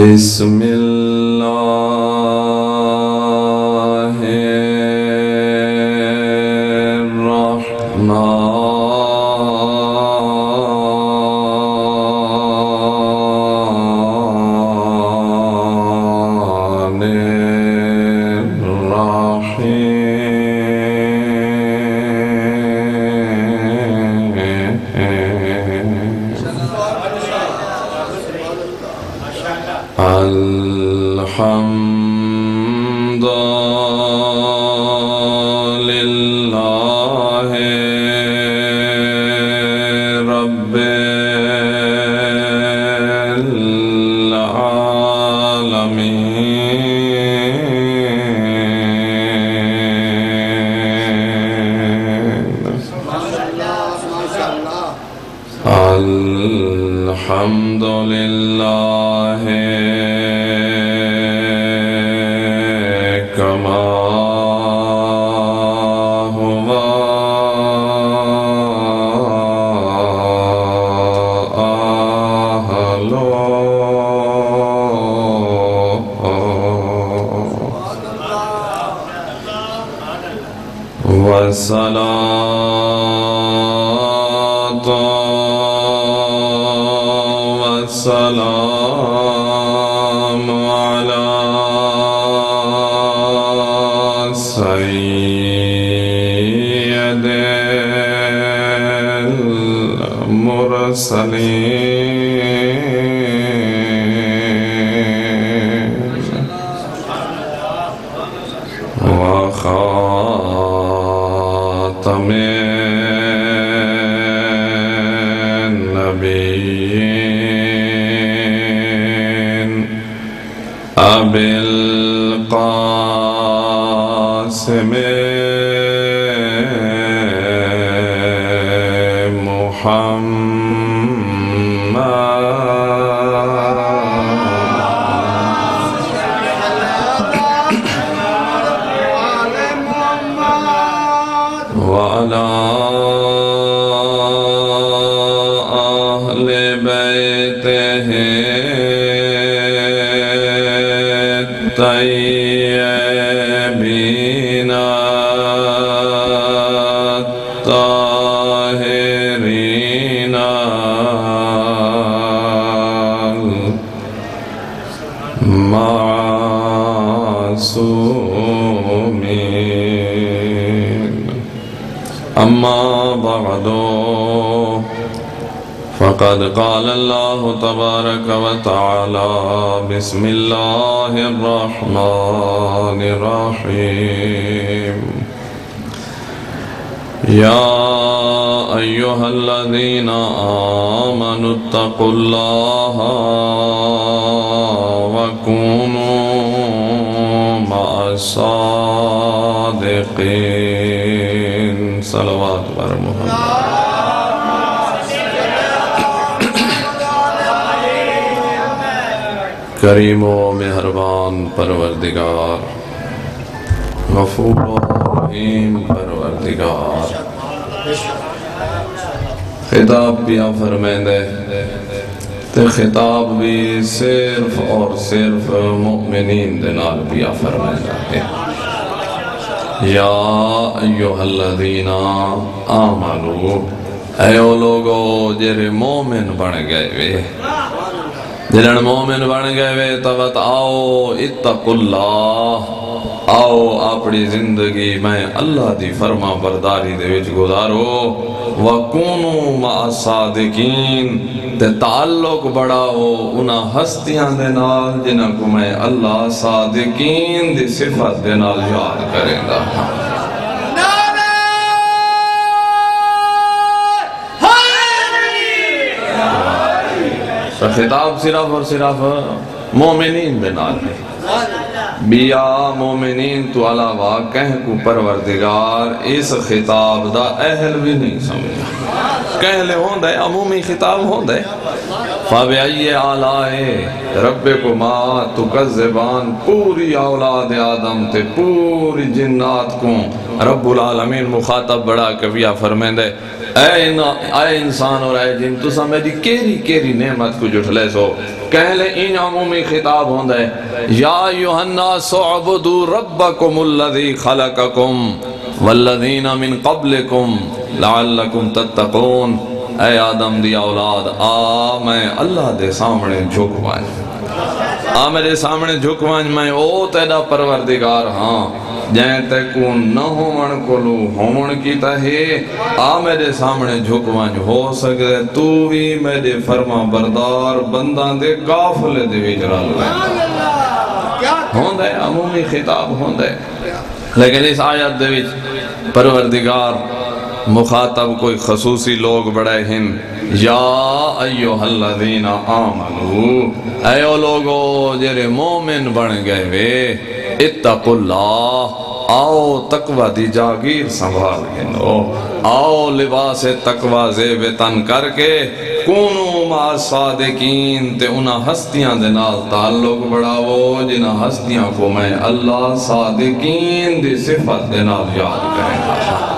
بسم الله الحمد لله النبيين أبي بسم الله الرحمن الرحيم يا أيها الذين آمنوا اتقوا الله وكونوا مع الصادقين صلوات بر محمد کریم و مہربان پروردگار، غفور و رحیم پروردگار۔ خطاب پیا فرمیندے تے خطاب بھی صرف اور صرف مؤمنین دنال پیا فرمیندہ ہے یا ایوہ الذین آمنو، اے او لوگو جرے مومن بن گئے وے جنہن مومن بن گئے وے توت آؤ اتق اللہ۔ آؤ اپنی زندگی میں اللہ دی فرما برداری دے وچ گزارو۔ وَكُونُوا مَعَ صَادِقِينَ تے تعلق بڑھاؤ انہا ہستیاں دے نال جنہاں کو میں اللہ صادقین دی صفت دے نال یاد کریں ہاں۔ گا تو خطاب صرف اور صرف مومنین دے نال ہے بیا مومنین تو علاوہ کہیں کو پروردگار اس خطاب دا اہل بھی نہیں سمجھا کہلے ہوں دے عمومی خطاب ہوں دے فَبِعِيَّ آلائے رب کو ما تکذبان پوری اولاد آدم تے پوری جنات کو رب العالمین مخاطب بڑا کبھیا فرمین دے اے, اے انسان اور اے جن تو سمیدی کیری کیری نعمت کو جٹھلے سو۔ کہلے این عمومی خطاب ہوں دے یا یوہنا سعبدو ربکم اللذی خلقکم والذین من قبلکم لعلکم تتقون۔ اے آدم دی اولاد آ میں اللہ دے سامنے جھک وائیں آ میرے سامنے جھک وائیں میں او تیڑا پروردگار ہاں جائیں تے کو نہ ہون کو لو ہون کی تہے۔ آ میرے سامنے جھک وائیں ہو سکے تو بھی میرے فرما بردار بندان دے کافلے دے بھی جرال وائیں ہون دے عمومی خطاب ہون دے لیکن اس آیت دے وچ پروردگار مخاطب کوئی خصوصی لوگ بڑے ہیں یا ایوہ الذین آمنو ایو لوگو جرے مومن بن گئے وے، اتقوا اللہ۔ آؤ تقوی دی جاگیر سنبھال گنو آؤ لباس تقوی زیب تن کر کے کونو ما صادقین تے انہا ہستیاں دے نال تعلق بڑھاو جنہا ہستیاں کو میں اللہ صادقین دی صفت دے نال یاد کریں گا۔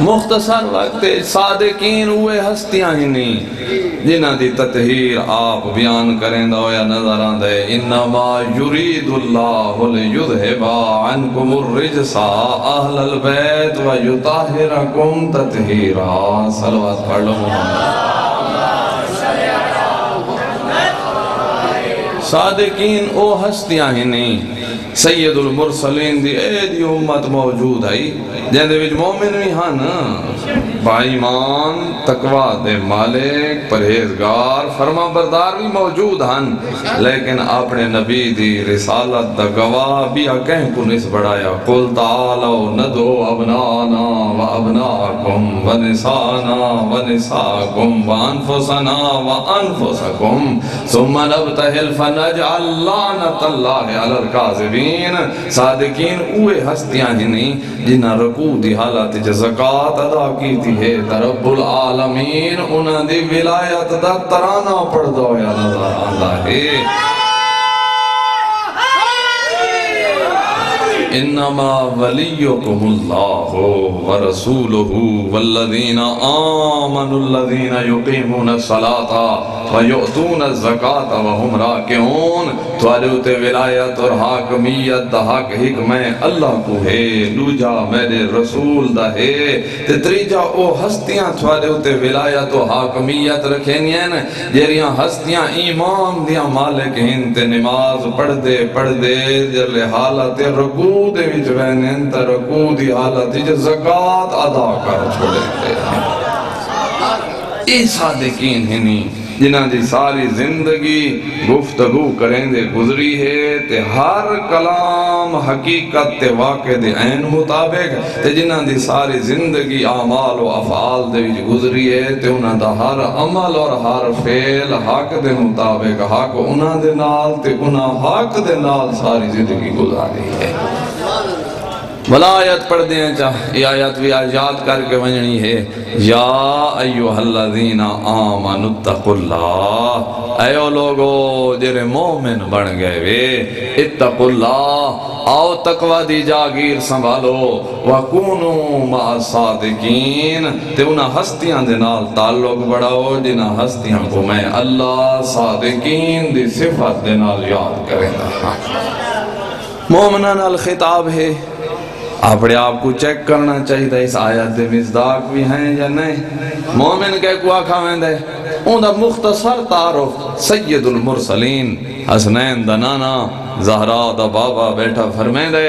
مختصر وقت صادقین ہوئے ہستیاں ہی نہیں۔ جنہ دی تطہیر آپ بیان کریں دا یا نظر آن دے انما یرید اللہ لیدھبا عنکم الرجسا اہل البیت و یطاہرکم تطہیرا۔ صلوات پڑھ لو محمد۔ صادقین او ہستیاں ہی نہیں۔ سید المرسلین دی اے دی امت موجود ہے جہاں دے وچ مومن بھی ہن۔ بائیمان تقوی دے مالک، پرہیزگار فرما بردار بھی موجود ہن۔ لیکن اپنے نبی دی رسالت دا گواہ بھی کہیں کو نس بڑھایا۔ قل تعالو ندو ابنانا و ابناکم و نسانا و نساکم و انفسنا و انفسکم۔ ثم نبتہل فنجعل لعنت اللہ علی القاذبین صادقین صادقین اوے ہستیاں ہی نہیں جنہ رکوع دی حالت زکاة ادا کی تھی ہے رب العالمین انہ دی ولایت دا ترانہ پڑھ دو یا نظر اللہ ہے۔ انما ولیکم اللہ ورسولہ والذین آمنوا الذین یقیمون الصلاة ویؤتون الزکاة وهم راکعون توالوت ولایت اور حاکمیت، دا حق حکم اللہ کو ہے دوجا میرے رسول دا ہے۔ تتریجا او ہستیاں توالوت ولایت و حاکمیت رکھینین جیریاں ہستیاں ایمان دیا مالک ہنتے نماز پڑھ دے پڑھ دے جرلے حالت رکوع دے وچ وینن تے رکوع دی حالت وچ زکات ادا کر چھوڑے تے اے صادقین ہنی جنہ دی ساری زندگی گفتگو کریں دے گزری ہے تے ہر کلام حقیقت تے واقع دے عین مطابق تے جنہ دی ساری زندگی اعمال و افعال دے وچ گزری ہے تے انہاں دا ہر عمل اور ہر فعل حق دے مطابق حق انہاں دے نال تے انہاں حق دے نال ساری زندگی گزاری ہے بلا آیت پڑھ دیں چاہ، یہ آیت بھی آجات کر کے ونجنی ہے۔ یا ایوہ الذین آمن اتقوا اللہ۔ ایو لوگو جرے مومن بن گئے وے، اتقوا اللہ۔ آؤ تقوی دی جاگیر سنبھالو۔ وکونو ما صادقین۔ تے انہا ہستیاں دے نال تعلق بڑھاؤ جنہا ہستیاں کو میں اللہ صادقین دی صفت دے نال یاد کریں ہاں۔ گا مومنان الخطاب ہے۔ اپنے آپ کو چیک کرنا چاہیے اس آیت دے مزداق بھی ہیں یا نہیں؟ مومن کے کو آکھا میں دے اون دا مختصر تعارف سید المرسلین حسنین دا نانا زہرا دا بابا بیٹھا فرمائیں دے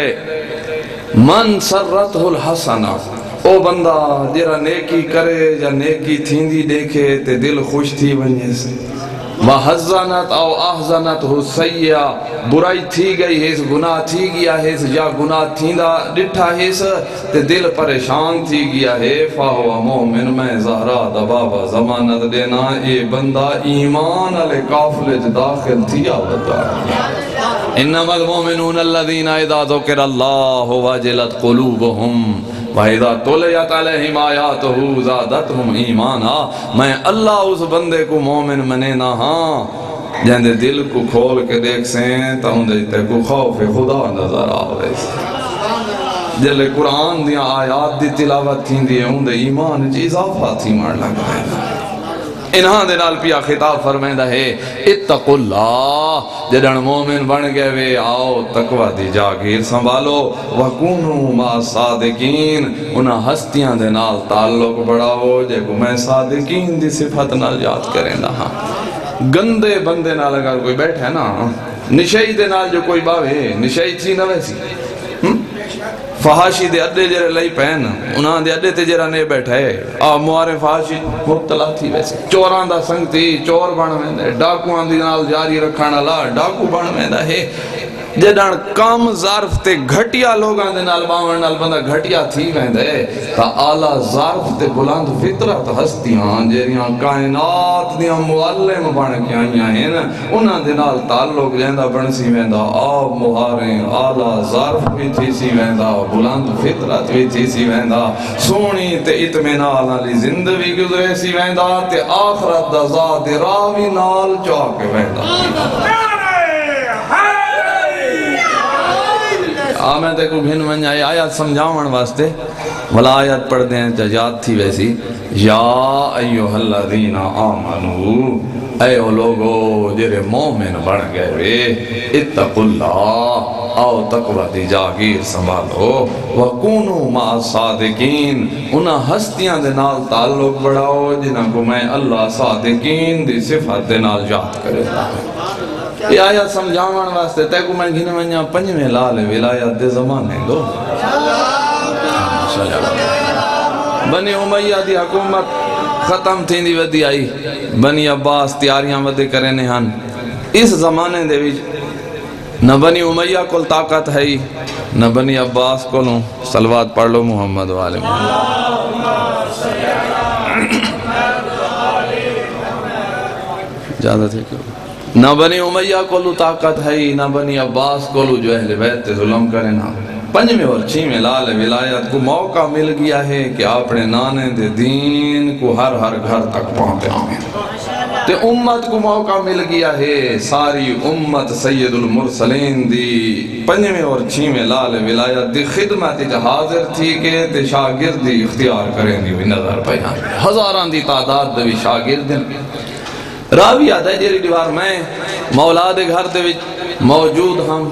من سرته الحسنہ او بندہ جرا نیکی کرے یا نیکی تھیندی دیکھے تے دل خوش تھی بنیے سے وحزنت او احزنت ہو سیعہ برائی تھی گئی ہے گناہ تھی گیا ہے یا گناہ تھیندہ ڈٹھا ہے تے دل پریشان تھی گیا ہے۔ فاہو مومن، میں زہرہ دبابا زمانت دینا، اے بندہ ایمان علی کافلج داخل تھی آوتا انما المومنون الذين اذا ذكر الله وجلت قلوبهم وَإِذَا تُلِيَتْ عَلَيْهِمْ آيَاتُهُ زَادَتْهُمْ ایمانا میں اللہ اس بندے کو مومن منے نہ ہاں جہاں دے دل کو کھول کے دیکھ سیں تو ان دیتے کو خوف خدا نظر آوے۔ جلے قرآن دیا آیات دی تلاوت تھی دی ان دے ایمان جی اضافہ تھی مار لگا ہے۔ انہاں دے نال پیا خطاب فرمائندہ ہے، اتقوا اللہ جڑن مومن بن گئے وے آؤ، تقوی دی جاگیر سنبھالو، وکونو ما صادقین، انہاں ہستیاں دے نال تعلق بڑھاؤ جے کو میں صادقین دی صفت نال یاد کریں دا ہاں۔ گندے بندے نال اگر کوئی بیٹھے نا، نشائی دے نال جو کوئی باوے، نشائی تھی نہ ویسی؟ فہاشی دے اڈے جرے لئی پہن، انہاں دے اڈے تے جرہ نے بیٹھے آ موارے فہاشی مبتلا تھی ویسے۔ چوران دا سنگ تھی، چور بن ویندے ڈاکوان دی نال جاری رکھانا لا ڈاکو بن دا ہے۔ جدان کام ظرف تے گھٹیا لوگاں دے نال باون نال بندہ گھٹیا تھی ویندے تا اعلی ظرف تے بلند فطرت ہستیاں جیریاں کائنات دیاں معلم بن کے آئیاں ہیں انہاں دے نال تعلق جیندا بن سی ویندا، آپ مہارے اعلی ظرف بھی تھی سی ویندا، بلند فطرت بھی تھی سی ویندا، سونی تے اطمینان والی زندگی گزرے سی ویندا، تے آخرت دا ذات راوی نال چاک ویندا۔ آمین تے کو بھن من آئے آیات سمجھاون واسطے ولا آیات پڑھ دیں تو یاد تھی ویسی۔ یا ایوہ الذین آمنو، اے او لوگو جرے مومن بڑھ گئے وے، اتقوا اللہ، آؤ تقوی دی جاگیر سنبھالو۔ وکونو ما صادقین انہا ہستیاں دے نال تعلق بڑھاؤ، جنہاں کو میں اللہ صادقین دی صفت دے نال یاد کرے۔ یہ آیا سمجھاوان واسطے تے کو میں گھنے ونیا پنج میں لال ولایت دے زمانے دو بنی امیہ دی حکومت ختم تھی دی ودی آئی۔ بنی عباس تیاریاں ودی کرے نہان اس زمانے دے وچ نہ بنی امیہ کل طاقت ہے، نہ بنی عباس کلوں سلوات پڑھ لو محمد والے محمد۔ اجازت ہے کیوں؟ نہ بنی امیہ کولو طاقت ہے، نہ بنی عباس کولو جو اہل بیت ظلم کرے نا۔ پنجمے اور چھیمے لال ولایت کو موقع مل گیا ہے کہ اپنے نانے دے دین کو ہر ہر گھر تک پہنچے۔ آمین۔ تے امت کو موقع مل گیا ہے، ساری امت سید المرسلین دی۔ پنجمے اور چھیمے لال ولایت دی خدمت جو حاضر تھی کہ تے شاگردی اختیار کریں دی نظر پیان ہاں، ہزاران دی تعداد دی شاگردن۔ راوی آتا ہے جیری دیوار میں۔ مولا دے گھر دے وچ موجود ہم۔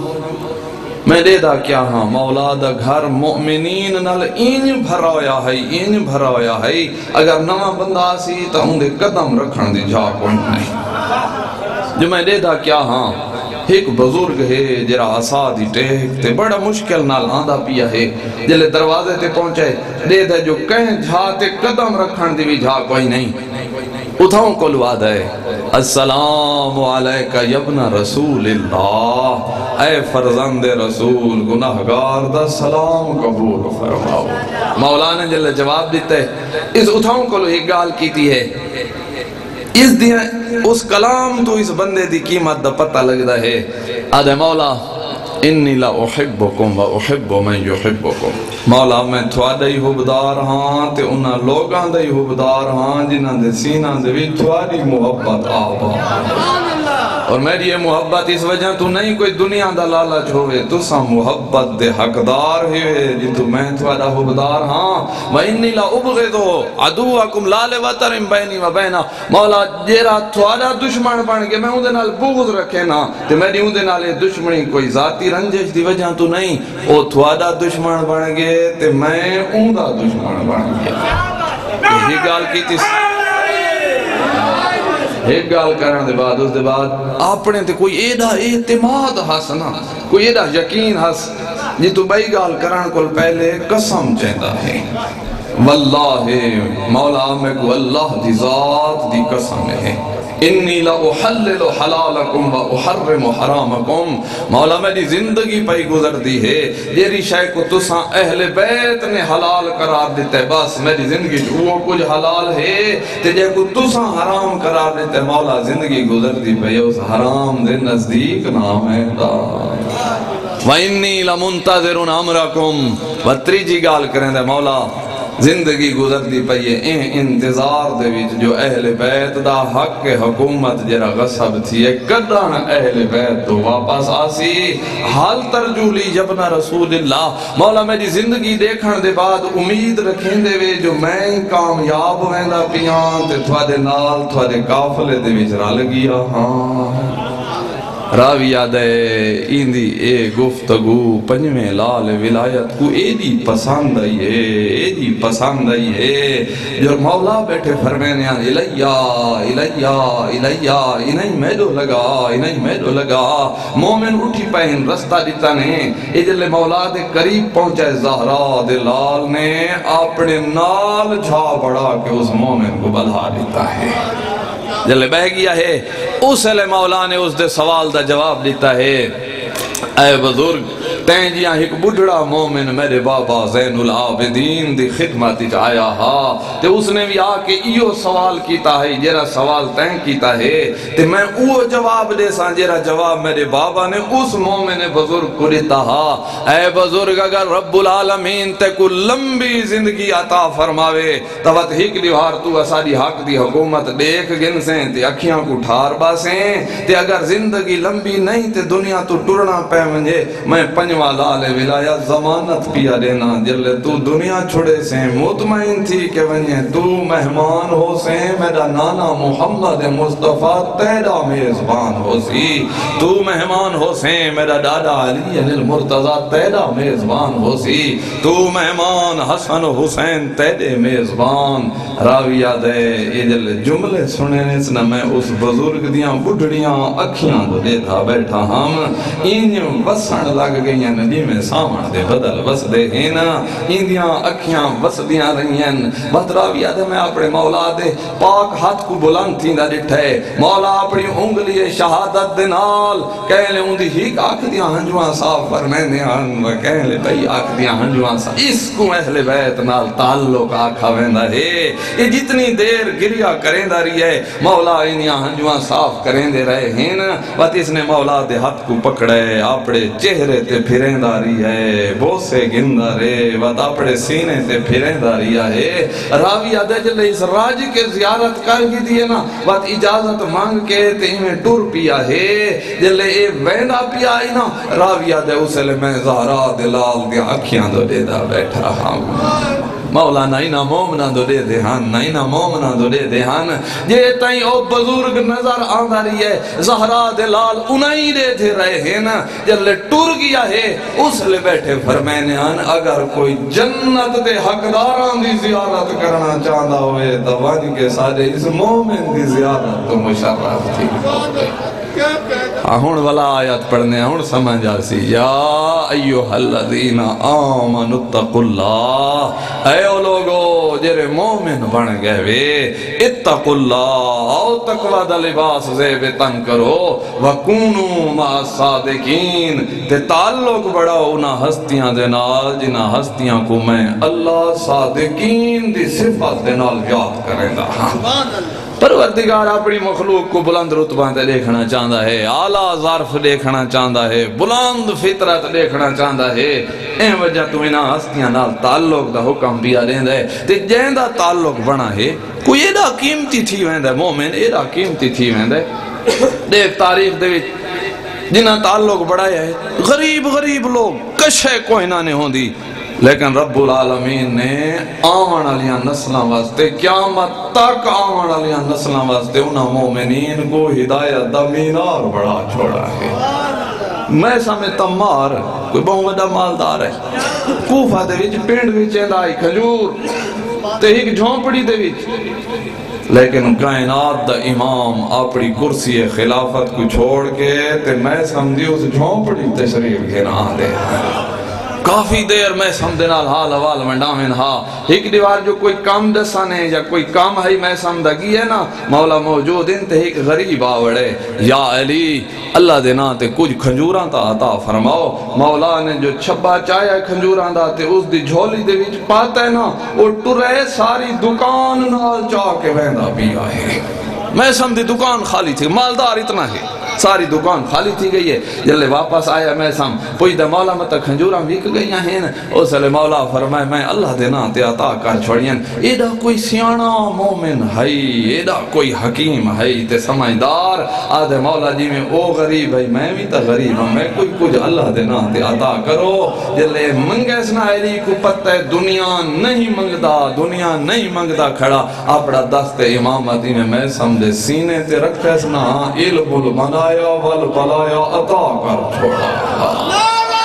میں دے دا کیا ہاں مولا دا گھر مؤمنین نال این بھرا ہویا ہے این بھرا ہویا ہے۔ اگر نواں بندہ سی تا ہوں دے قدم رکھن دی جا کوئی نہیں۔ جو میں دے دا کیا ہاں ایک بزرگ ہے جرا آسا دی ٹیک تے بڑا مشکل نال آندہ پیا ہے۔ جلے دروازے تے پہنچے، دے دا جو کہیں جھا تے قدم رکھن دی بھی جھا کوئی نہیں۔ اتھاؤں کو لواد ہے۔ السلام علیکہ یبن رسول اللہ اے فرزند رسول، گناہگار دا سلام قبول فرماؤ۔ مولانا جل جواب دیتے اس اتھاؤں کو لو ایک گال کیتی ہے۔ اس دیا اس کلام تو اس بندے دی قیمت دا پتہ لگ دا ہے۔ آدھے مولا انی لا احبکم و احب من یحبکم مولا میں تھوڑا ہی حبدار ہاں تے انہاں لوگاں دے ہی حبدار ہاں جنہاں دے سینہ دے بھی تھوڑی محبت آبا اور میری یہ محبت اس وجہ تو نہیں کوئی دنیا دا لالچ ہوئے، تو سا محبت دے حقدار ہوئے جی تو میں تھوڑا حبدار ہاں۔ وَإِنِّي لَا أُبْغِدُ عَدُوَكُمْ لَالِ وَتَرِمْ بَيْنِ وَبَيْنَا مولا، جیرا تھوڑا دشمن بن کے میں ہوں دے نال بغض رکھے نا، تے میری ہوں دے نال دشمنی کوئی ذاتی رنجش دی وجہ تو نہیں۔ او تھوڑا دشمن بن گئے، تے میں ہوں دا دشمن بن گئے یہ گال کی تیس ایک گال کرن دے بعد، اس دے بعد اپنے تے کوئی ایڈا اعتماد ہس نا کوئی ایڈا یقین ہس جی تو بھائی گال کرن کو پہلے قسم چاہتا ہے۔ واللہ، مولا میں کو اللہ دی ذات دی قسم ہے۔ انی لا احلل حلالکم و احرم حرامکم مولا میری زندگی پئی گزر دی ہے۔ جیری شے کو تساں اہل بیت نے حلال قرار دیتے، بس میری زندگی وہ کچھ حلال ہے۔ تے جے کو تساں حرام قرار دیتے، مولا زندگی گزر دی پئی اس حرام دے نزدیک نام ہے دا وَإِنِّي لَمُنْتَذِرُنْ عَمْرَكُمْ وَتْرِجِ گال کریں دے، مولا۔ زندگی گزرتی پئی ہے۔ این انتظار دے وچ جو اہل بیت دا حق حکومت جرا غصب تھی ہے کدان اہل بیت تو واپس آسی۔ حال ترجولی جبنا رسول اللہ۔ مولا میری زندگی دیکھن دے بعد امید رکھیں دے وے جو میں کامیاب ویندا پیان تے تھوڑے نال تھوڑے قافلے دے وچ رل گیا۔ ہاں۔ راوی یاد ہے ایندی اے گفتگو، پنجویں لال ولایت کو ایدی پسند آئی ہے ایدی پسند آئی ہے جو مولا بیٹھے فرمینے آن الیا الیا الیا انہیں میدو لگا انہیں میدو لگا۔ مومن اٹھی پہن رستہ دیتا نے اجل مولا دے قریب پہنچے زہرا دے لال نے، اپنے نال جھا بڑا کہ اس مومن کو بلھا دیتا ہے۔ جلے بہ گیا ہے، اس علیہ مولا نے اس دے سوال دا جواب دیتا ہے۔ اے بزرگ تین جیاں ایک بڑھڑا مومن میرے بابا زین العابدین دی خدمت آیا ہا۔ تے اس نے بھی آکے ایو سوال کیتا ہے جیرا سوال تین کیتا ہے، تے میں او جواب دے سان جیرا جواب میرے بابا نے اس مومن بزرگ کو دیتا ہا۔ اے بزرگ، اگر رب العالمین تے کو لمبی زندگی عطا فرماوے توت ہک دیوار تو اساری حق دی حکومت دیکھ گن سے تے اکھیاں کو ٹھار باسیں تے اگر زندگی لمبی نہیں، تے دنیا تو ٹرنا پہ منجے میں پنج لال ولایا زمانت پیا دینا جلے تو دنیا چھڑے سے مطمئن تھی کہ ونجے تو مہمان ہو سے میرا نانا محمد مصطفیٰ تیرا میزبان ہو سی۔ تو مہمان ہو سے میرا دادا علی المرتضی تیرا میزبان ہو سی۔ تو مہمان حسن حسین تیرے میزبان۔ راوی یاد ہے یہ جل جملے سنے نسنا میں اس بزرگ دیاں بڑھڑیاں اکھیاں دو دیتا بیٹھا ہاں۔ ہم انہیں بسن لگ گئی ہیں نبی میں سامن دے بدل بس دے ہینا اندیاں اکھیاں بس دیاں رہیاں بطراوی آدھے میں اپنے مولا دے پاک ہاتھ کو بلند تھی نہ ڈٹھے مولا اپنی انگلی شہادت دے نال کہہ لے اندھی ہی آکھ دیاں ہنجوان صاف فرمینے ہن و کہہ لے بھئی آکھ دیاں ہنجوان صاف اس کو اہل بیت نال تعلق آکھا ویندہ ہے یہ جتنی دیر گریا کریں دا رہی ہے مولا انیاں ہنجوان صاف کریں دے رہے ہیں وقت اس نے مولا دے ہاتھ کو پکڑے اپنے چہرے تے پھریں داری ہے بوسے گندہ رے وط اپنے سینے تے پھریں داری ہے۔ راوی آدھے جلے اس راج کے زیارت کر گی دیئے نا وط اجازت مانگ کے تے ہمیں ٹور پیا ہے۔ جلے اے وینڈا پیا ہے نا، راوی آدھے اسے لے میں زہرہ دلال دیا اکھیاں دو دے دا بیٹھا ہوں مولا نائنا مومنا دو دے دے ہن نائنا مومنا دو دے دے ہن۔ جے تائیں او بزرگ نظر آندہ رہی ہے، زہرا دلال انہی دے تھے رہے ہیں نا۔ جلے ٹور گیا ہے، اس لے بیٹھے فرمینے ہن، اگر کوئی جنت دے حقداران دی زیارت کرنا چاہتا ہوئے، تو ون کے سارے اس مومن دی زیارت تو مشرف تھی۔ ہون والا آیت پڑھنے ہون سمجھ آسی۔ یا ایوہ الذین آمن اتقوا اللہ۔ اے او لوگو جرے مومن بن گئے وے، اتقوا اللہ او تقوی دا لباس زیب تن کرو۔ وکونو ما صادقین تے تعلق بڑا اونا ہستیاں دے نال جنا ہستیاں کو میں اللہ صادقین دی صفت دے نال یاد کریں گا سبحان اللہ۔ پروردگار اپنی مخلوق کو بلند رتبہ تے دیکھنا چاہتا ہے، اعلیٰ ظرف دیکھنا چاہتا ہے، بلند فطرت دیکھنا چاہتا ہے۔ اے وجہ تو انہاں ہستیاں نال تعلق دا حکم دیا رہندا ہے۔ تے جیندا تعلق بنا ہے، کوئی ایڈا قیمتی تھی ویندا ہے۔ مومن ایڈا قیمتی تھی ویندا ہے۔ دیکھ تاریخ دے وچ جنہاں تعلق بڑھایا ہے، غریب غریب لوگ، کشے کوئی نہ نے ہوندی۔ لیکن رب العالمین نے آمن علیہ نسلہ واسطے، قیامت تک آمن علیہ نسلہ واسطے انہا مومنین کو ہدایت دا مینار بڑا چھوڑا ہے۔ میں سامنے تمار کوئی بہت بڑا مالدار ہے۔ کوفہ دے وچ پینڈ وچ آئی کھجور تے ایک جھونپڑی دے وچ۔ لیکن کائنات دا امام اپنی کرسی خلافت کو چھوڑ کے تے میں سمجھی اس جھونپڑی تشریف گھنا دے۔ کافی دیر میں سمدھنا حال حوال منڈامن ہا ایک دیوار جو کوئی کام دسانے یا کوئی کام ہے، میں سمدھگی ہے نا۔ مولا موجود انتے ایک غریب آوڑے۔ یا علی، اللہ دینا تے کچھ کھنجوران تا عطا فرماؤ۔ مولا نے جو چھبا چایا کھنجوران دا تے اس دی جھولی دے وچ پاتا ہے نا، وہ ٹرے ساری دکان نال چاہ کے ویندہ بھی آئے میں سمدھی دکان خالی تھی، مالدار اتنا ہے۔ ساری دکان خالی تھی گئی ہے۔ جلے واپس آیا میں سام پوئی دے مولا مت کھنجورا ویک گئی ہیں۔ اس لے مولا فرمائے میں اللہ دے نا تے عطا کر چھوڑین ایڈا کوئی سیانا مومن ہے، ایڈا کوئی حکیم ہے تے سمجھدار۔ آدھے مولا جی میں، او غریب ہے، میں بھی تا غریب ہوں میں کوئی کچھ اللہ دے نا تے عطا کرو۔ جلے منگے سنا علی کو پتہ دنیا نہیں منگدا، دنیا نہیں منگدا کھڑا۔ اپنا دست امامتی میں میں سمجھے سینے تے رکھے سنا علم المنایا والبلایا عطا کر چھوڑا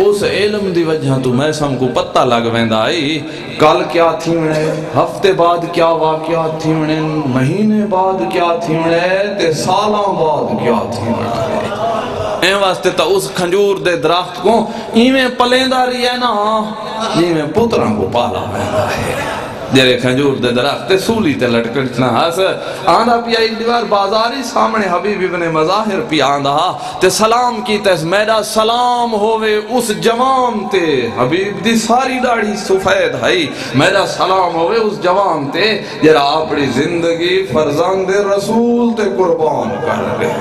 اس علم دی وجہ تو میں سم کو پتہ لگ ویندا آئی کل کیا تھی منے ہفتے بعد کیا واقعات تھی منے مہینے بعد کیا تھی منے تے سالاں بعد کیا تھی منے این واسطے تا اس کھنجور دے درخت کو ایویں پلیندہ رہی ہے نا۔ ایویں پتران کو پالا ویندا ہے جرے کھنجور دے درخت سولی تے لٹکٹنا ہاس آندھا پیا ایک دیوار بازاری سامنے حبیب ابن مظاہر پیا آندھا۔ تے سلام کی تیس میرا سلام ہوئے اس جوان تے۔ حبیب دی ساری داڑھی سفید ہائی۔ میرا سلام ہوئے اس جوان تے۔ جرا اپنی زندگی فرزند رسول تے قربان کر رہے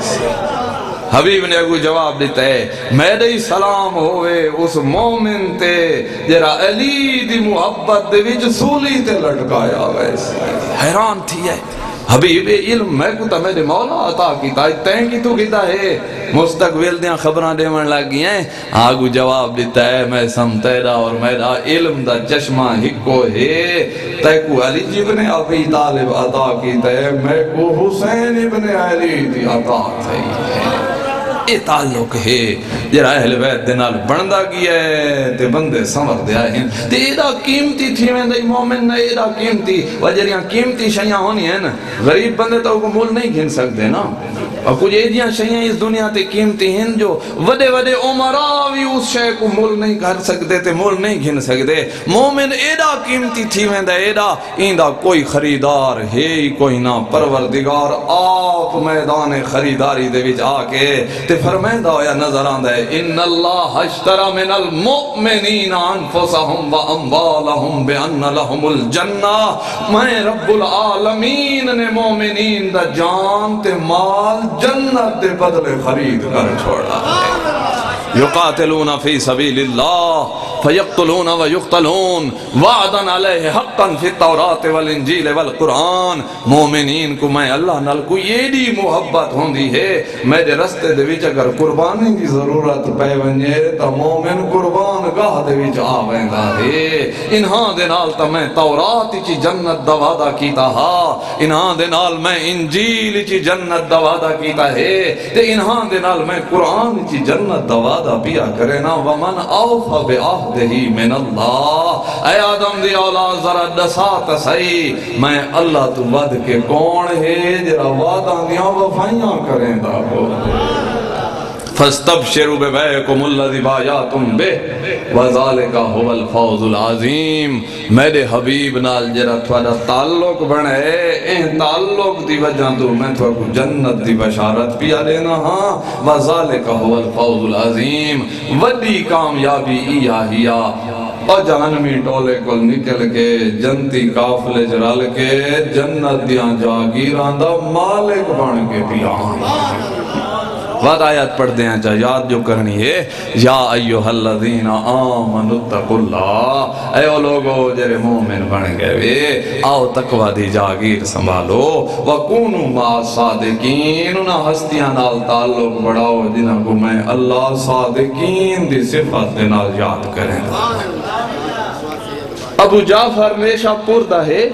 حبیب نے اگو جواب دیتا ہے، میرے سلام ہوئے اس مومن تے، جرا علی دی محبت دے وچ سولی تے لٹکایا ویسے۔ حیران تھی ہے۔ حبیب، علم، میں کو تا میرے مولا عطا کیتا ہے تین کی تو کیتا ہے؟ مستقبل دیاں خبران دے من لگ ہیں۔ آگو جواب دیتا ہے، میں سم تیرا اور میرا علم دا چشمہ ہکو ہے۔ تے کو علی جی جبن ابی طالب عطا کیتا ہے، میں کو حسین ابن علی دی عطا تھی ہے۔ اے تعلق ہے جرا اہل بیت دے نال بندا گیا ہے تے بندے سمجھ دے آئے ہیں تے ایڈا قیمتی تھی ویندا مومن نہ ایڈا قیمتی وجریاں قیمتی شیاں ہونی ہیں نا غریب بندے تو کو مول نہیں گھن سکتے نا اور کچھ ایڈیاں شیاں اس دنیا تے قیمتی ہیں جو وڈے وڈے عمرہ بھی اس شے کو مول نہیں کر سکتے تے مول نہیں گھن سکتے مومن ایڈا قیمتی تھی میں ویندا ایڈا ایندا کوئی خریدار ہے کوئی نہ پروردگار آپ میدان خریداری دے وچ آ کے تے فرمائندہ ہویا نظر آندہ ہے، ان اللہ اشترا من المؤمنین انفسہم و اموالهم بان لہم الجنہ. میں رب العالمین نے مومنین دا جان تے مال جنت دے بدلے خرید کر چھوڑا ہے۔ یقاتلون فی سبیل اللہ فیقتلون و یقتلون وعدن علیہ حقا فی التورات والانجیل والقرآن۔ مومنین کو میں اللہ نال کو یہ دی محبت ہوں دی ہے، میرے رستے دے وچ اگر قربانی کی ضرورت پہ ونجے، تا مومن قربان گاہ دے وچ آویں گا ہے۔ انہاں دے نال تا میں تورات چی جنت دا وعدہ کیتا ہا۔ انہاں دے نال میں انجیل چی جنت دا وعدہ کیتا ہے۔ تے انہاں دے نال میں قرآن چی جنت دا وعدہ وعدہ پیا کرے نا، ومن اوفا بے آہدہی من اللہ اے آدم دی اولاد، ذرا دسات سئی میں اللہ تو ود کے کون ہے جرا وعدہ دیاں وفائیاں کریں دا ہو۔ فاستبشروا ببيعكم الذي بايعتم به، وذلك هو الفوز العظیم میرے حبیب نال جڑا تھوڑا تعلق بنے، اے تعلق دی وجہ تو میں تو کو جنت دی بشارت پیا دینا ہاں۔ وذلك هو الفوز العظیم وڈی کامیابی ایا ہیا اور جہنمی ٹولے کل نکل کے، جنتی قافلے جرال کے، جنت دیاں جاگیران دا مالک بن کے پیا۔ بعد آیات پڑھ دیں چاہ اچھا، یاد جو کرنی ہے۔ یا ایوہ الذین آمن اتقوا اللہ۔ اے او لوگو جرے مومن بن گئے وے، آؤ تقوی دی جاگیر سنبھالو۔ وکونو ما صادقین انہا ہستیاں نال تعلق بڑھاؤ جنہا کو میں اللہ صادقین دی صفت دے نال یاد کریں۔ ابو جعفر میشہ پردہ ہے،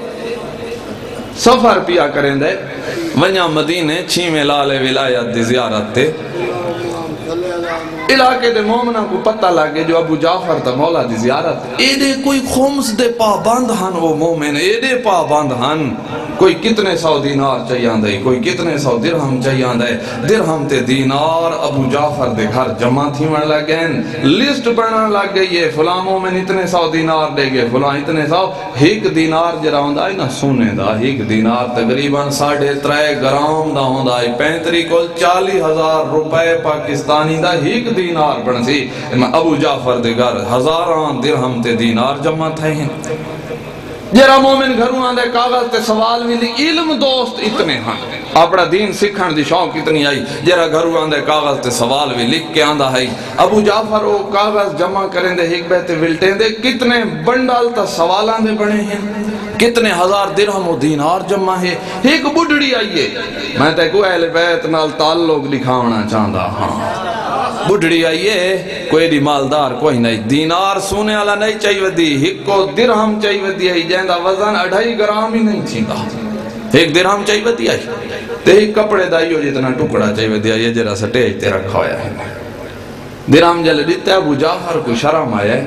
سفر پیا کریں دے ونیا مدینے چھیمیں لالے ولایت دی زیارت تے علاقے دے مومنہ کو پتہ لگے جو ابو جعفر تا مولا دی زیارت اے دے کوئی خمس دے پا بند ہن وہ مومن، اے دے پا ہن۔ کوئی کتنے سو دینار چاہیے چاہیان دے کوئی کتنے سو درہم چاہیے چاہیان دے درہم تے دینار ابو جعفر دے گھر جمع تھی مر لگیں لسٹ بڑھنا لگ گئی ہے، فلاں مومن اتنے سو دینار دے گئے، فلاں اتنے سو۔ ایک دینار جرا ہوں دائی نا، سونے دا، ایک دینار تقریباً ساڑھے ترائے گرام دا ہوں دائی پینتری کل چالی ہزار روپے پاکستانی دا ایک دینار بڑھن سی ابو جعفر دے گھر ہزاران درہم تے دینار جمع تھے ہیں۔ جرا مومن گھروں آندے کاغذ تے سوال بھی لی علم دوست اتنے ہاں۔ اپنا دین سکھن دی شوق اتنی آئی۔ جرا گھروں آندے کاغذ تے سوال بھی لکھ کے آندہ ہے۔ ابو جعفر وہ کاغذ جمع کریں دے، ایک بہتے ولٹیں دے۔ کتنے بنڈال تا سوال آندے بڑے ہیں۔ کتنے ہزار درہم و دینار جمع ہے۔ ایک بڑھڑی آئیے میں تے کو اہل بیت نال تعلق لکھاونا چاہتا ہاں۔ بڑھڑی آئیے کوئی دی مالدار، کوئی نہیں۔ دینار سونے والا نہیں چاہیے دی، ہکو درہم چاہیے دی۔ ہے جہندہ وزن اڑھائی گرام ہی نہیں چھیندا ایک درہم چاہیے دی آئی۔ تے ہی کپڑے دائیو جتنا ٹکڑا چاہیے دی آئی جرا سٹیج تے رکھا ہویا ہے۔ درہم جلے دیتا ہے، ابو جعفر کو شرم آیا ہے۔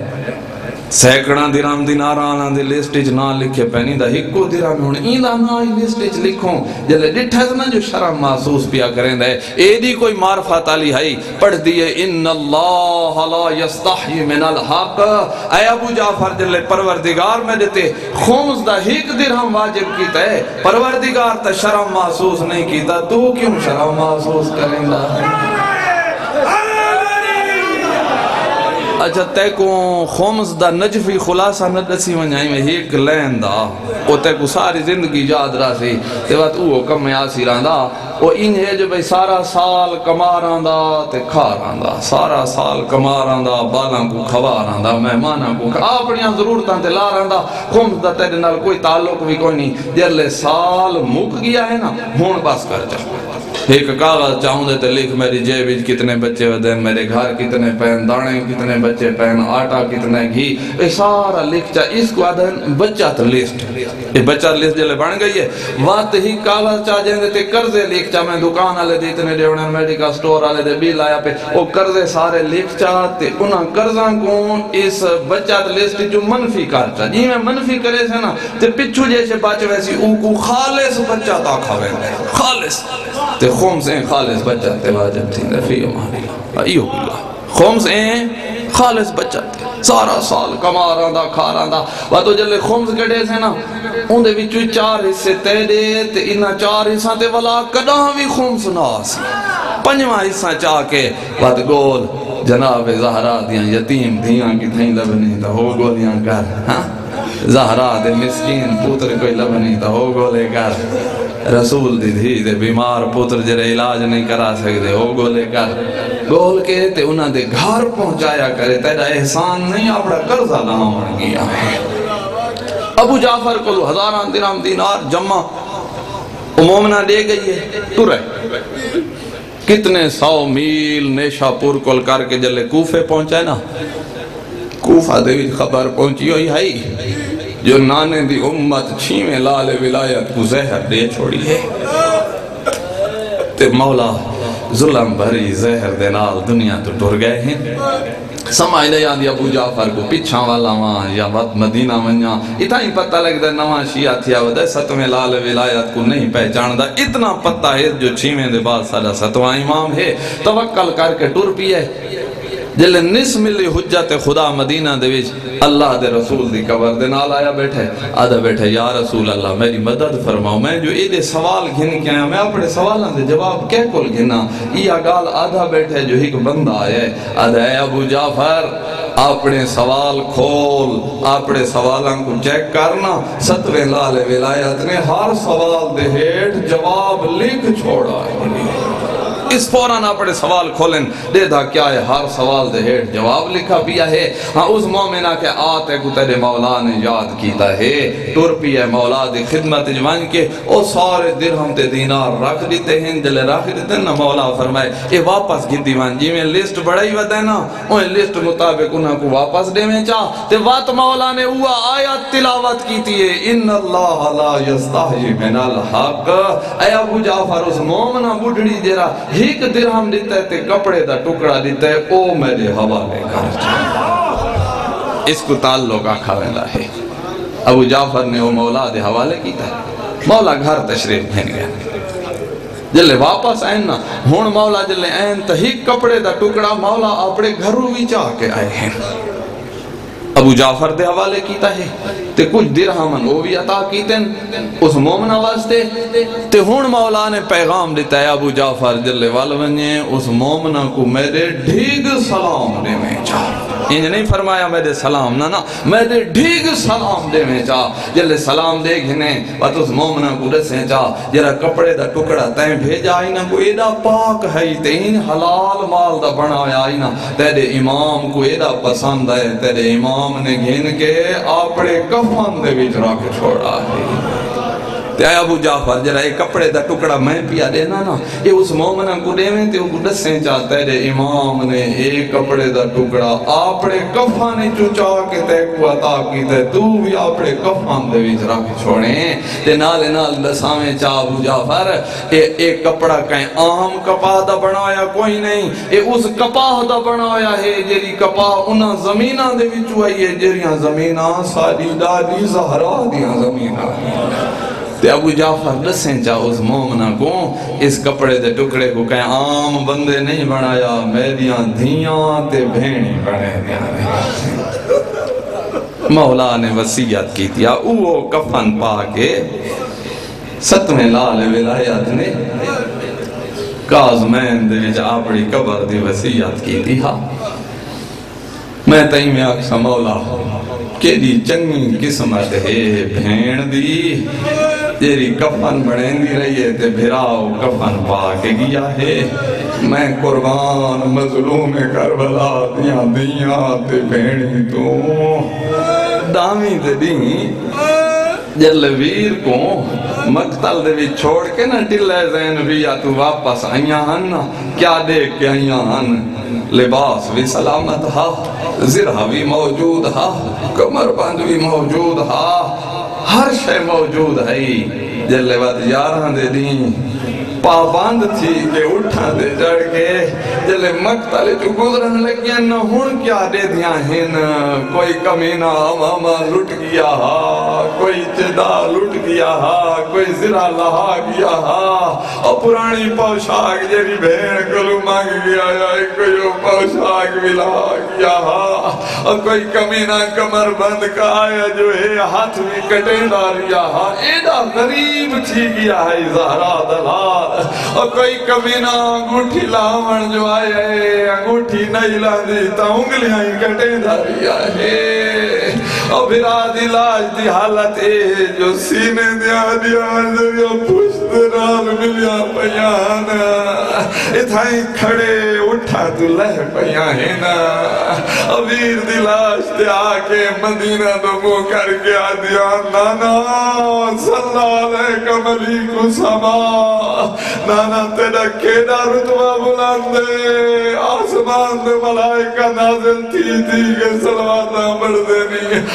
سیکڑا دیرام دینار آنا دی لسٹ اچ نہ لکھے پہنی دا ہکو دیرام ہونے این دا نہ آئی لسٹ اچ لکھوں جلے ڈٹھا سنا جو شرم محسوس پیا کریں دے اے دی کوئی معرفت علی ہے پڑھ دیئے ان اللہ لا یستحی من الحق اے ابو جعفر جلے پروردگار میں دیتے خمس دا ہک درہم واجب کیتا ہے پروردگار تا شرم محسوس نہیں کیتا تو کیوں شرم محسوس کریں دا اچھا تے کو خمس دا نجفی خلاصہ نہ دسی ونجائی میں ایک لین دا۔ او تے کو ساری زندگی یاد رہا سی تے وقت او کم میں آسی رہا دا او ان ہے جو بھئی سارا سال کما رہا دا تے کھا رہا دا سارا سال کما رہا دا بالاں کو کھوا رہا دا مہماناں کو اپنیاں ضرورتاں تے لا رہا دا خمس دا تیرے نال کوئی تعلق بھی کوئی نہیں۔ جرلے سال مک گیا ہے نا، ہون بس کر جا ایک کاغذ چاہوں دے تے لکھ میری جیب وچ کتنے بچے ودین میرے گھر کتنے پہن دانے کتنے بچے پہن آٹا کتنے گھی، اے سارا لکھ چاہ اس کو آدھن بچت لسٹ اے بچت لسٹ جلے بن گئی ہے۔ وقت ہی کاغذ چاہ جائیں تے کرزے لکھ چاہ میں دکان آلے دے اتنے ڈیونر میڈیکل سٹور آلے دے بیل آیا پہ او کرزے سارے لکھ چاہ تے انہاں کرزاں کو اس بچہ بچت لسٹ جو منفی کر چاہ جی میں منفی کرے سے نا، تے پچھو جیسے باچ ویسی، او کو خالص بچت آکھا وے خالص۔ تے خمس ہیں خالص بچت تے واجب تھی نفی امانی ایو اللہ خمس ہیں خالص بچت سارا سال کما رہا دا کھا رہا دا۔ وہ تو جلے خمس کڑے سے نا ان دے وچو چار حصے تے دے تے انہا چار حصہ تے والا کڑا بھی خمس ناس پنجمہ حصہ چاہ کے ود گول جناب زہرا دیاں، یتیم دیاں کی تھیں لبنی تا، ہو گولیاں کر۔ ہاں؟ زہرا دے مسکین پوتر کوئی لبنی تا، ہو گولے کر۔ رسول دی دھی دے بیمار پوتر جرے علاج نہیں کرا سکتے ہو گولے کر۔ گول کے تے انہاں دے گھر پہنچایا کرے، تیرا احسان نہیں اپنا قرضہ نہ مر گیا۔ ابو جعفر کو ہزاران درام دینار جمع۔ مومنہ لے گئی ہے، تو رہے کتنے سو میل نیشہ پور کل کر کے جلے کوفے پہنچائے نا۔ کوفہ دے بھی خبر پہنچی ہوئی ہے جو نانے دی امت چھیمیں لال ولایت کو زہر دے چھوڑی ہے۔ تے مولا ظلم بھری زہر دے نال دنیا تو ٹر گئے ہیں۔ سمائے لے یاد ابو جعفر کو پچھا والا وہاں یا وقت مدینہ ونیا اتنا ہی پتہ لگ دے نواں شیعہ تھیا وہ دے ستویں لال ولایت کو نہیں پہچان دا اتنا پتہ ہے جو چھیمیں دے بعد سارا ستواں امام ہے۔ توکل کر کے ٹر پیے جلے نس ملی حجت خدا مدینہ دے وچ اللہ دے رسول دی قبر دے نال آیا بیٹھے آدھا بیٹھے یا رسول اللہ، میری مدد فرماؤ۔ میں جو اے دے سوال گھن کے آیا، میں اپنے سوالاں دے جواب کہہ کل گھنا۔ یہ گال آدھا بیٹھے جو ایک بندہ آیا آدھا اے ابو جعفر، اپنے سوال کھول، اپنے سوالاں کو چیک کرنا۔ ستویں لال ولایت نے ہر سوال دے ہیٹ جواب لکھ چھوڑا ہے۔ اس فوراں اپنے سوال کھولیں دے دا کیا ہے؟ ہر سوال دے ہیٹ جواب لکھا پیا ہے۔ ہاں اس مومنہ کے آتے کو تیرے مولا نے یاد کیتا ہے۔ ٹور پیا مولا دی خدمت جوان کے۔ او سارے درہم تے دینار رکھ دیتے ہیں جلے رکھ دیتے ہیں نا مولا فرمائے۔ اے واپس گی دیوان جی میں لسٹ بڑھائی ودا ہے نا اوہ لسٹ مطابق انہاں کو واپس دے میں چاہ۔ تے وات مولا نے ہوا آیت تلاوت کیتی ہے۔ ان اللہ لا یستحی من الحق۔ اے ابو جعفر، اس مومنہ بڑھڑی جرا ایک درہم دیتا ہے تے کپڑے دا ٹکڑا دیتا ہے او میرے حوالے کر جائے اس کو تعلق آکھا ویلا ہے۔ ابو جعفر نے وہ مولا دے حوالے کیتا۔ ہے مولا گھر تشریف بھین گیا۔ جلے واپس آئین نا، ہون مولا جلے آئین تا ہی کپڑے دا ٹکڑا مولا اپنے گھروں بھی چاہ کے آئے ہیں۔ ابو جعفر دے حوالے کیتا ہے تے کچھ درہمن وہ بھی عطا کیتے اس مومنہ واسطے۔ تے ہون مولا نے پیغام دیتا ہے ابو جعفر جلے والونجے اس مومنہ کو میرے ڈھیگ سلام دے میں چاہ انج نہیں فرمایا میں دے سلام نا نا میں دے ڈھیگ سلام دے میں چاہ جلے سلام دے گھنے بات اس مومنہ کو رسے چاہ جرا کپڑے دا ٹکڑا تین بھیجا ہی نا کو ایڈا پاک ہے تین حلال مال دا بنا ہی نا تیرے امام کو ایڈا پسند ہے، تیرے امام نے گھن کے اپنے کفن دے بیچ رکھ چھوڑا ہے۔ تے آیا ابو جعفر جرا ایک کپڑے دا ٹکڑا میں پیا دینا نا یہ اس مومنہ کو دے میں تے ان کو دسیں چاہتا ہے امام نے ایک کپڑے دا ٹکڑا آپڑے کفانے چوچا کے تے کو عطا کی تے تو بھی آپڑے کفان دے ویچ رکھ چھوڑیں تے نالے نال دسامیں چاہ ابو جعفر اے ایک کپڑا کہیں آہم کپا دا بنایا کوئی نہیں اے اس کپا دا بنایا ہے جیری کپا انہاں زمینہ دے ویچو آئی ہے جیریاں زمینہ ساری دادی زہرہ دیاں زمینہ تے ابو جعفر دسیں چاہ اس مومنہ کو اس کپڑے دے ٹکڑے کو کہیں عام بندے نہیں بنایا، میریاں دھیاں تے بھینی بنے دیا مولا نے وسیعت کی تیا اوہ کفن پا کے ستمیں لال ولایت نے کازمین دے وچ آپڑی قبر دی وسیعت کی تھی۔ ہاں میں تئی میں آکسا مولا کیری دی چنگی قسمت ہے بھین دی تیری کفن بڑھیں دی رہی ہے تے بھراؤ کفن پا کے گیا ہے میں قربان مظلوم کربلا دیاں دیاں تے بھینی تو دامی تے دیں جے لویر کو مقتل دے بھی چھوڑ کے نا ٹلے زین بھی یا تو واپس آئیاں ہن۔ کیا دیکھ کے آئیاں ہن؟ لباس بھی سلامت ہا، زرہ بھی موجود ہا، کمر بند بھی موجود ہا، ہر شے موجود ہے۔ جلے بات یارہ دے دیں پابند تھی کہ اٹھا دے جڑ کے جلے مقتل جو گزرن لگیا نہ ہون کیا دے دیا ہن؟ کوئی کمینہ ماما لٹ گیا ہا، کوئی چدا لٹ گیا ہا، کوئی زرہ لہا گیا ہا۔ اور پرانی پوشاک جیری بھین کلو مانگ گیا یا کوئی پوشاک بھی لہا گیا ہا۔ اور کوئی کمینہ کمر بند کا آیا جو ہے ہاتھ بھی کٹے داریا ہا۔ ایڈا غریب تھی گیا ہے زہرہ دلال۔ اور کوئی کمینہ انگوٹھی لاؤن جو آئے انگوٹھی نہیں لاندی تا انگلیاں ہی کٹیں داری آئے اور بھرا دی لاج دی حالت اے جو سینے دیا دیا دیا پشت رال ملیا پیان اتھائیں کھڑے اٹھا تو لہ پیان ویر دی لاج دے آکے مدینہ دو مو کر گیا دیا نانا صلی اللہ علیہ ملیک سما نانا تیرا کیڑا رتبہ بلاندے آسمان دے ملائکہ نازل تھی تھی کہ سلواتہ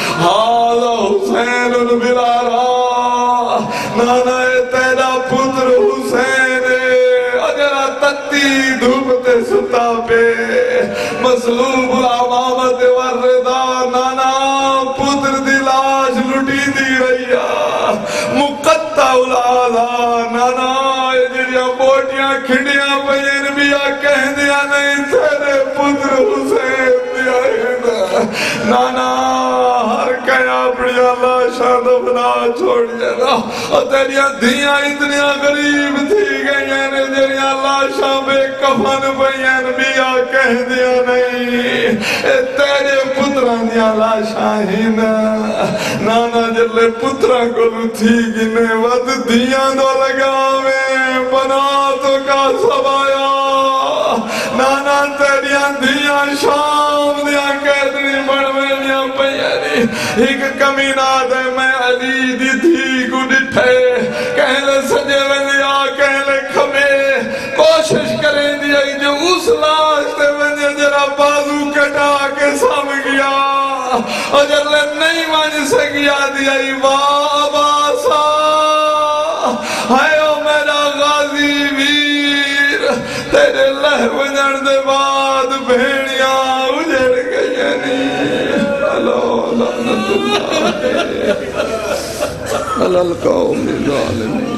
بڑھ دینی حالا حسین البلارا نانا تیرا پتر حسین اجرا تتی دھوپتے ستا پہ مسلوب الامامت وردہ نانا پتر دلاش لٹی دی رہیا مقتہ الالا نانا جڑیاں بوٹیاں کھڑیاں پہین بیا کہہ دیا نہیں تیرے پتر حسین دیا ہے نانا، ہر کیا اپنی اللہ شاہ دفنا چھوڑ جانا اور تیریاں دھیاں اتنیاں غریب تھی گئی ہیں جڑیاں اللہ شاہ بے کفن پہین بیا کہہ دیا نہیں۔ تیرے پتران دیا اللہ شاہین نانا، جلے پتران کو تھی گنے، ود دھیاں دو لگاویں بنا تو کا سبایا نانا، تیریاں دھیاں شام پیاری ایک کمینہ دے میں علی دی تھی کو ڈٹھے کہلے سجے ونیا کہلے کھمے۔ کوشش کریں دیا جو اس لاش تے ونیا جرا بازو کٹا کے سام گیا۔ اور جلے نہیں مانج سکیا دیا بابا سا ہائے او میرا غازی ویر، تیرے لہ ونجن دے بعد بھیڑیاں لعنت القوم الظالمين